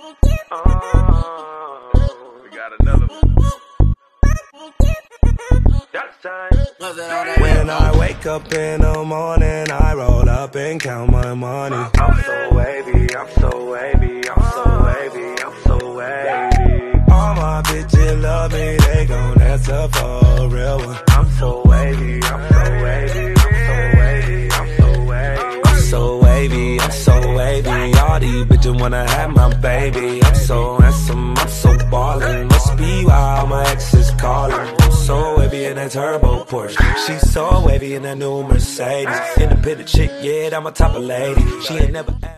Oh, we got another one. That's time. When I wake up in the morning, I roll up and count my money. I'm so wavy, I'm so wavy, I'm so wavy, I'm so wavy. All my bitches love me, they gon' answer for a real one. I'm so wavy, I'm so wavy, I'm so wavy, I'm so wavy. I'm so wavy, I'm so wavy. All these bitches wanna have my baby. I'm so handsome, I'm so ballin'. Must be why all my exes callin'. I'm so wavy in that turbo Porsche. She's so wavy in that new Mercedes. Independent chick, yeah, I'm a type of lady. She ain't never.